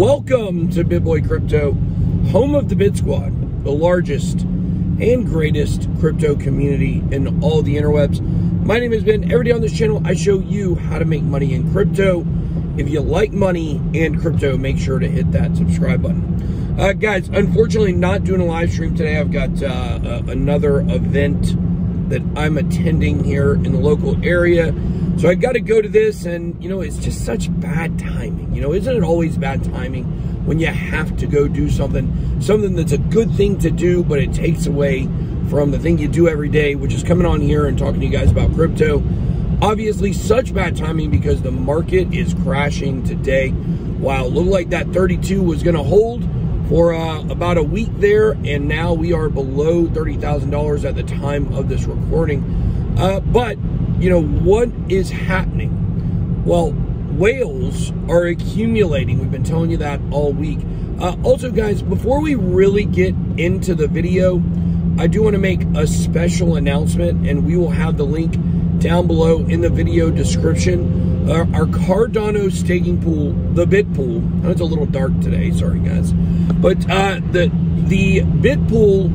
Welcome to BitBoy Crypto, home of the Bit Squad, the largest and greatest crypto community in all the interwebs. My name is Ben. Every day on this channel, I show you how to make money in crypto. If you like money and crypto, make sure to hit that subscribe button. Uh, guys, unfortunately, not doing a live stream today. I've got uh, uh, another event that I'm attending here in the local area. So I got to go to this, and you know, it's just such bad timing. You know, isn't it always bad timing when you have to go do something, something that's a good thing to do, but it takes away from the thing you do every day, which is coming on here and talking to you guys about crypto. Obviously, such bad timing because the market is crashing today. Wow, looked like that 32 was going to hold for uh, about a week there, and now we are below $30,000 at the time of this recording. Uh, but you know, what is happening? Well, whales are accumulating. We've been telling you that all week. Uh, also, guys, before we really get into the video, I do want to make a special announcement, and we will have the link down below in the video description. Uh, our Cardano staking pool, the Bit Pool. it's a little dark today, sorry guys, but uh, the the Bit Pool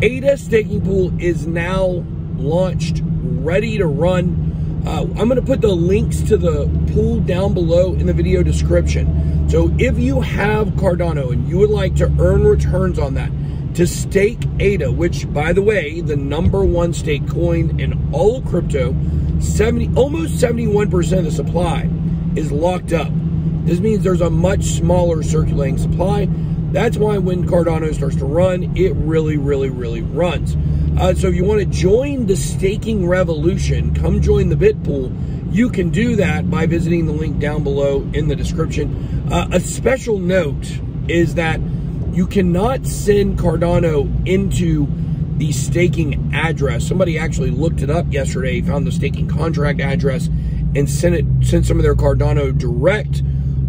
ADA staking pool is now launched ready to run. Uh, I'm going to put the links to the pool down below in the video description. So if you have Cardano and you would like to earn returns on that, to stake ADA, which by the way, the number one stake coin in all crypto, 70 almost 71% of the supply is locked up. This means there's a much smaller circulating supply. That's why when Cardano starts to run, it really, really, really runs. Uh, so if you want to join the staking revolution, come join the Bitpool. You can do that by visiting the link down below in the description. Uh, a special note is that you cannot send Cardano into the staking address. Somebody actually looked it up yesterday, found the staking contract address, and sent it sent some of their Cardano direct.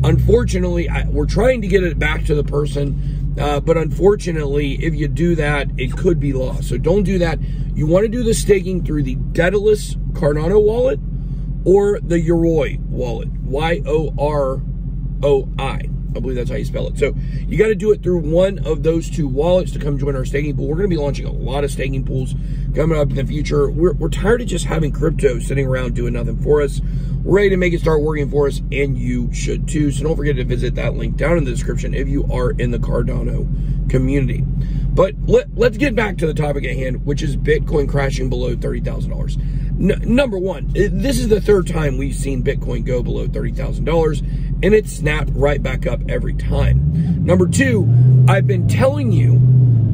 Unfortunately, I, we're trying to get it back to the person uh, but unfortunately, if you do that, it could be lost. So don't do that. You want to do the staking through the Daedalus Cardano wallet or the Yoroi wallet, Y-O-R-O-I. I believe that's how you spell it. So you got to do it through one of those two wallets to come join our staking pool. We're going to be launching a lot of staking pools coming up in the future. We're, we're tired of just having crypto sitting around doing nothing for us. We're ready to make it start working for us, and you should too. So don't forget to visit that link down in the description if you are in the Cardano community. But let, let's get back to the topic at hand, which is Bitcoin crashing below $30,000. Number one, this is the third time we've seen Bitcoin go below $30,000 and it snapped right back up every time. Number two, I've been telling you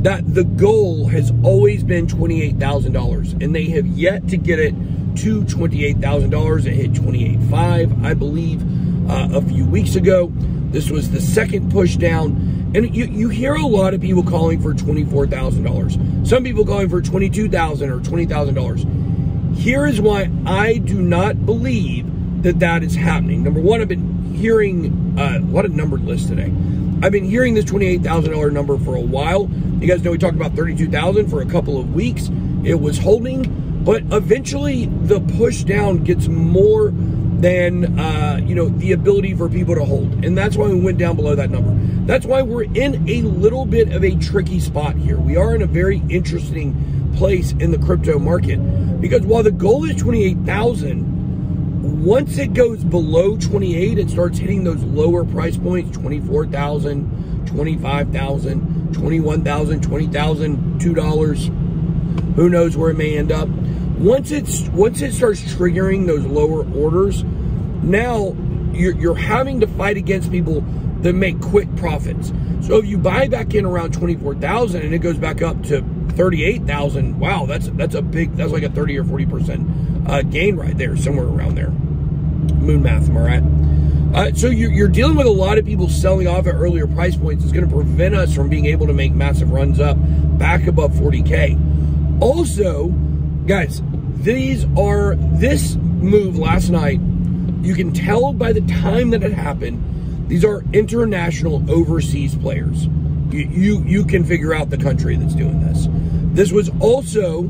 that the goal has always been $28,000 and they have yet to get it to $28,000. It hit 28.5, I believe, uh, a few weeks ago. This was the second push down. And you, you hear a lot of people calling for $24,000. Some people calling for $22,000 or $20,000. Here is why I do not believe that that is happening. Number one, I've been hearing uh, what a numbered list today. I've been hearing this $28,000 number for a while. You guys know we talked about 32,000 for a couple of weeks. It was holding, but eventually the push down gets more than uh, you know the ability for people to hold, and that's why we went down below that number. That's why we're in a little bit of a tricky spot here. We are in a very interesting place in the crypto market. Because while the goal is 28,000 once it goes below 28 and starts hitting those lower price points 24,000 25,000 21,000 20,000 $2 who knows where it may end up. Once it's once it starts triggering those lower orders now you're, you're having to fight against people that make quick profits. So if you buy back in around 24,000 and it goes back up to 38,000 wow that's that's a big that's like a 30 or 40 percent uh, gain right there, somewhere around there. Moon math, am I right? Uh, so you're, you're, dealing with a lot of people selling off at earlier price points. It's going to prevent us from being able to make massive runs up back above 40K. Also, guys, these are, this move last night, you can tell by the time that it happened, these are international overseas players. You, you, you can figure out the country that's doing this. This was also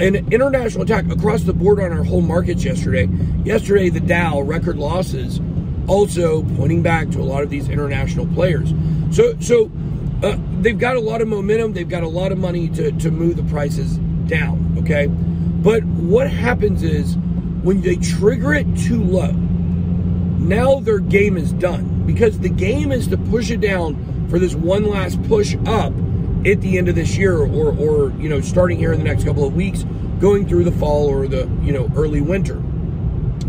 an international attack across the board on our whole markets yesterday. Yesterday, the Dow record losses also pointing back to a lot of these international players. So, so uh, they've got a lot of momentum. They've got a lot of money to, to move the prices down. Okay. But what happens is when they trigger it too low, now their game is done because the game is to push it down for this one last push up at the end of this year or, or you know, starting here in the next couple of weeks, going through the fall or the, you know, early winter.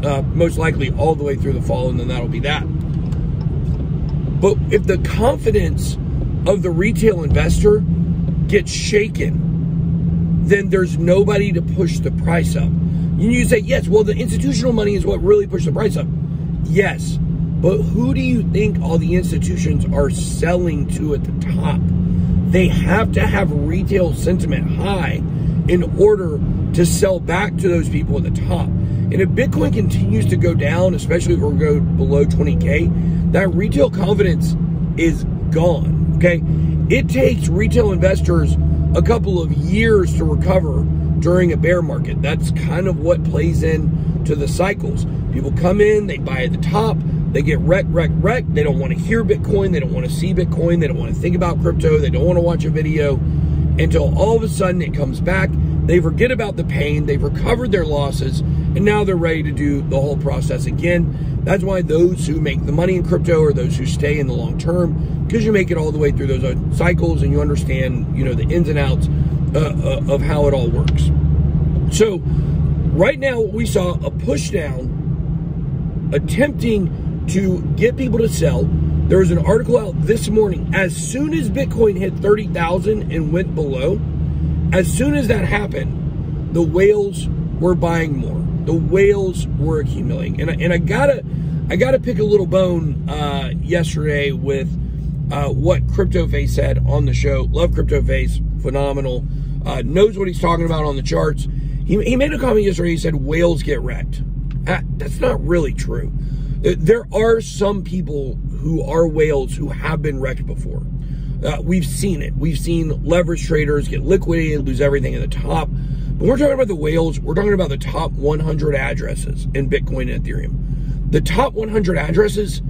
Uh, most likely all the way through the fall, and then that'll be that. But if the confidence of the retail investor gets shaken, then there's nobody to push the price up. And you say, yes, well, the institutional money is what really pushed the price up. Yes, but who do you think all the institutions are selling to at the top? They have to have retail sentiment high in order to sell back to those people at the top. And if Bitcoin continues to go down, especially if we go below 20K, that retail confidence is gone. Okay. It takes retail investors a couple of years to recover during a bear market. That's kind of what plays in to the cycles. People come in, they buy at the top, they get wrecked, wrecked, wrecked. They don't want to hear Bitcoin. They don't want to see Bitcoin. They don't want to think about crypto. They don't want to watch a video until all of a sudden it comes back. They forget about the pain. They've recovered their losses and now they're ready to do the whole process again. That's why those who make the money in crypto are those who stay in the long term because you make it all the way through those uh, cycles and you understand, you know, the ins and outs uh, uh, of how it all works. So right now we saw a push down attempting to get people to sell. There was an article out this morning. As soon as Bitcoin hit 30,000 and went below, as soon as that happened, the whales were buying more. The whales were accumulating. And I, and I gotta, I gotta pick a little bone uh, yesterday with uh, what CryptoFace said on the show. Love CryptoFace, phenomenal. Uh, knows what he's talking about on the charts. He, he made a comment yesterday. He said whales get wrecked. Uh, that's not really true. Uh, there are some people who are whales who have been wrecked before. Uh, we've seen it. We've seen leverage traders get liquidated, lose everything at the top. But we're talking about the whales. We're talking about the top 100 addresses in Bitcoin and Ethereum. The top 100 addresses,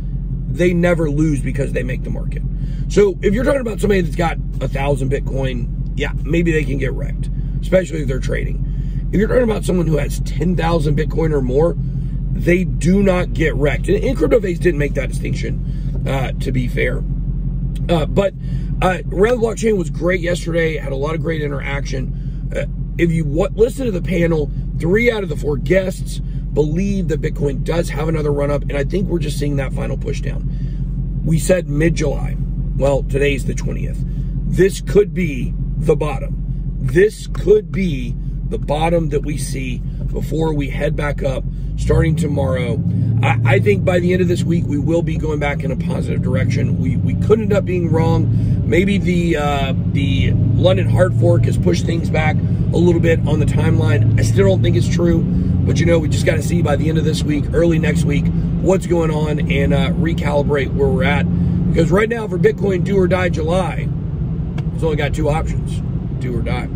they never lose because they make the market. So if you're talking about somebody that's got a thousand Bitcoin, yeah, maybe they can get wrecked, especially if they're trading. If you're talking about someone who has 10,000 Bitcoin or more, they do not get wrecked. And, and CryptoFace didn't make that distinction, uh, to be fair. Uh, but uh, the blockchain was great yesterday. Had a lot of great interaction. Uh, if you listen to the panel, three out of the four guests believe that Bitcoin does have another run up, and I think we're just seeing that final push down. We said mid July. Well, today's the 20th. This could be the bottom. This could be the bottom that we see before we head back up starting tomorrow. I, I, think by the end of this week, we will be going back in a positive direction. We, we could end up being wrong. Maybe the, uh, the London hard fork has pushed things back a little bit on the timeline. I still don't think it's true, but you know, we just got to see by the end of this week, early next week, what's going on and uh, recalibrate where we're at. Because right now, for Bitcoin do or die July, it's only got two options do or die.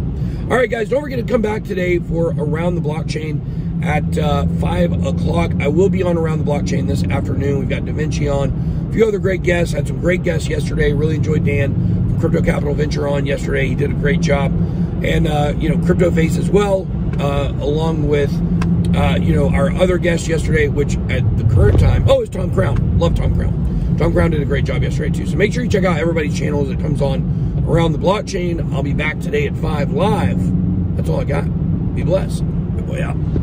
All right, guys, don't forget to come back today for Around the Blockchain at uh, 5 o'clock. I will be on Around the Blockchain this afternoon. We've got Da Vinci on, a few other great guests. Had some great guests yesterday. Really enjoyed Dan from Crypto Capital Venture on yesterday. He did a great job. And, uh, you know, CryptoFace as well, uh, along with, uh, you know, our other guest yesterday, which at the current time, oh, it's Tom Crown. Love Tom Crown. Tom Crown did a great job yesterday, too. So make sure you check out everybody's channels that comes on around the blockchain. I'll be back today at 5 live. That's all I got. Be blessed. BitBoy out.